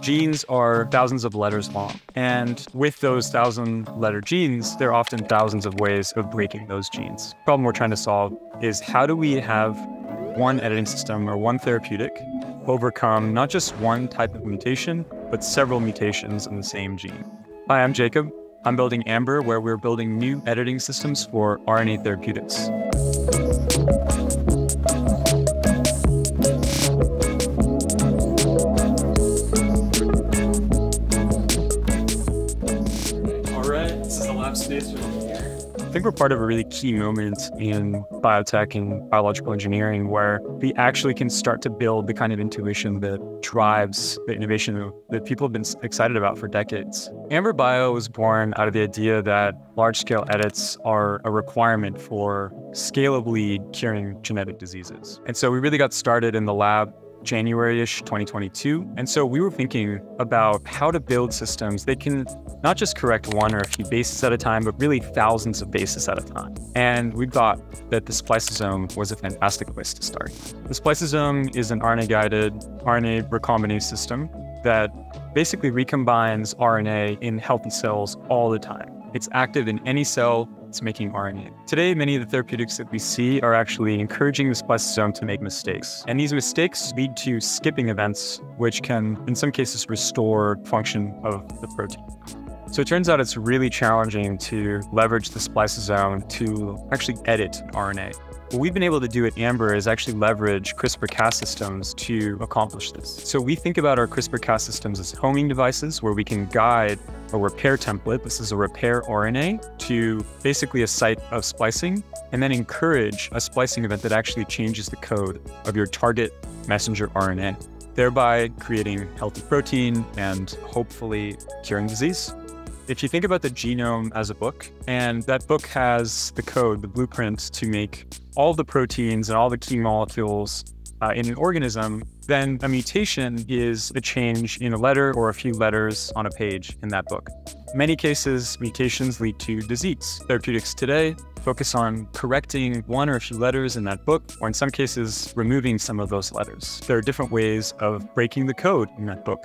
Genes are thousands of letters long. And with those thousand letter genes, there are often thousands of ways of breaking those genes. The problem we're trying to solve is how do we have one editing system or one therapeutic overcome not just one type of mutation, but several mutations in the same gene. Hi, I'm Jacob. I'm building Amber, where we're building new editing systems for RNA therapeutics. I think we're part of a really key moment in biotech and biological engineering where we actually can start to build the kind of intuition that drives the innovation that people have been excited about for decades. Amber Bio was born out of the idea that large scale edits are a requirement for scalably curing genetic diseases. And so we really got started in the lab January-ish 2022. And so we were thinking about how to build systems that can not just correct one or a few bases at a time, but really thousands of bases at a time. And we thought that the spliceosome was a fantastic place to start. The spliceosome is an RNA-guided RNA recombinase system that basically recombines RNA in healthy cells all the time. It's active in any cell it's making RNA. Today, many of the therapeutics that we see are actually encouraging the spliceosome to make mistakes. And these mistakes lead to skipping events, which can, in some cases, restore function of the protein. So it turns out it's really challenging to leverage the spliceosome to actually edit RNA. What we've been able to do at Amber is actually leverage CRISPR-Cas systems to accomplish this. So we think about our CRISPR-Cas systems as homing devices where we can guide a repair template, this is a repair RNA, to basically a site of splicing, and then encourage a splicing event that actually changes the code of your target messenger RNA, thereby creating healthy protein and hopefully curing disease. If you think about the genome as a book, and that book has the code, the blueprint to make all the proteins and all the key molecules uh, in an organism, then a mutation is a change in a letter or a few letters on a page in that book. In many cases, mutations lead to disease. Therapeutics today focus on correcting one or a few letters in that book, or in some cases, removing some of those letters. There are different ways of breaking the code in that book.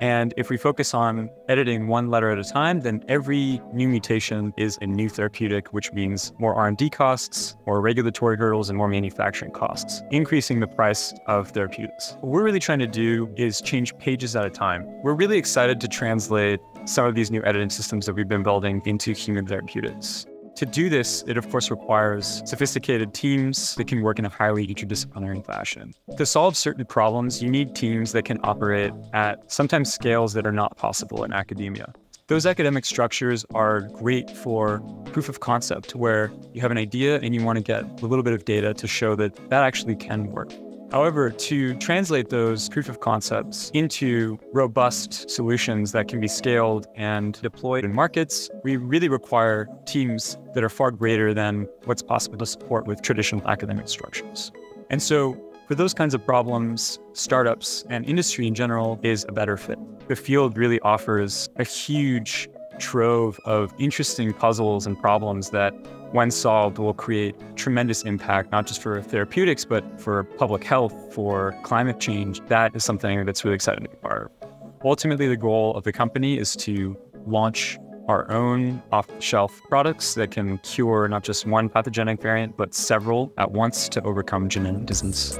And if we focus on editing one letter at a time, then every new mutation is a new therapeutic, which means more R&D costs, more regulatory hurdles, and more manufacturing costs, increasing the price of therapeutics. What we're really trying to do is change pages at a time. We're really excited to translate some of these new editing systems that we've been building into human therapeutics. To do this, it of course requires sophisticated teams that can work in a highly interdisciplinary fashion. To solve certain problems, you need teams that can operate at sometimes scales that are not possible in academia. Those academic structures are great for proof of concept, where you have an idea and you want to get a little bit of data to show that that actually can work. However, to translate those proof of concepts into robust solutions that can be scaled and deployed in markets, we really require teams that are far greater than what's possible to support with traditional academic structures. And so for those kinds of problems, startups and industry in general is a better fit. The field really offers a huge trove of interesting puzzles and problems that when solved, will create tremendous impact, not just for therapeutics, but for public health, for climate change. That is something that's really exciting to be part of. Ultimately, the goal of the company is to launch our own off the shelf products that can cure not just one pathogenic variant, but several at once to overcome genetic disease.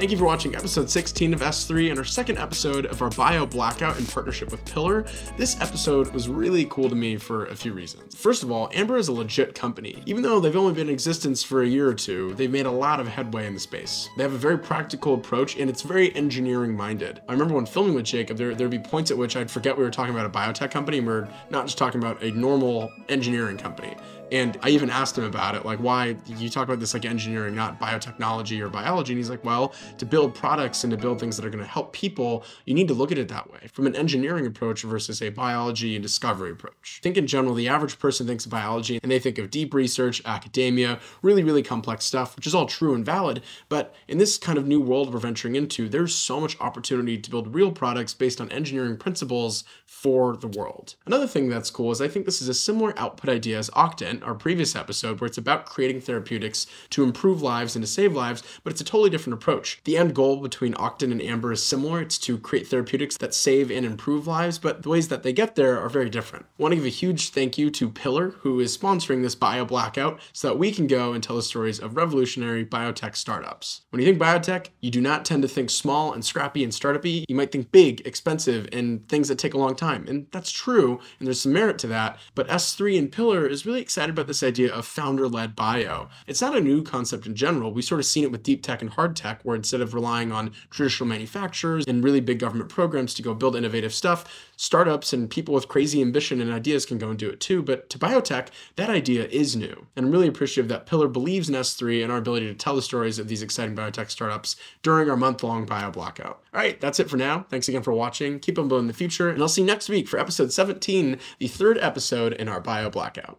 Thank you for watching episode 16 of S3 and our second episode of our Bio Blackout in partnership with Pillar. This episode was really cool to me for a few reasons. First of all, Amber is a legit company. Even though they've only been in existence for a year or two, they've made a lot of headway in the space. They have a very practical approach and it's very engineering minded. I remember when filming with Jacob, there, there'd be points at which I'd forget we were talking about a biotech company and we're not just talking about a normal engineering company. And I even asked him about it, like, why you talk about this like engineering, not biotechnology or biology? And he's like, well, to build products and to build things that are going to help people, you need to look at it that way from an engineering approach versus a biology and discovery approach. I think in general, the average person thinks of biology and they think of deep research, academia, really, really complex stuff, which is all true and valid. But in this kind of new world we're venturing into, there's so much opportunity to build real products based on engineering principles for the world. Another thing that's cool is I think this is a similar output idea as Octant, our previous episode, where it's about creating therapeutics to improve lives and to save lives, but it's a totally different approach. The end goal between Octant and Amber is similar. It's to create therapeutics that save and improve lives, but the ways that they get there are very different. I want to give a huge thank you to Pillar, who is sponsoring this bio blackout so that we can go and tell the stories of revolutionary biotech startups. When you think biotech, you do not tend to think small and scrappy and startupy. You might think big, expensive, and things that take a long time. And that's true, and there's some merit to that. But S3 and Pillar is really excited about this idea of founder led bio. It's not a new concept in general. We've sort of seen it with deep tech and hard tech, where instead of relying on traditional manufacturers and really big government programs to go build innovative stuff, startups and people with crazy ambition and ideas can go and do it too. But to biotech, that idea is new. And I'm really appreciative that Pillar believes in S3 and our ability to tell the stories of these exciting biotech startups during our month long bio blackout. All right, that's it for now. Thanks again for watching. Keep on building the future, and I'll see you next week for episode 17, the third episode in our bio blackout.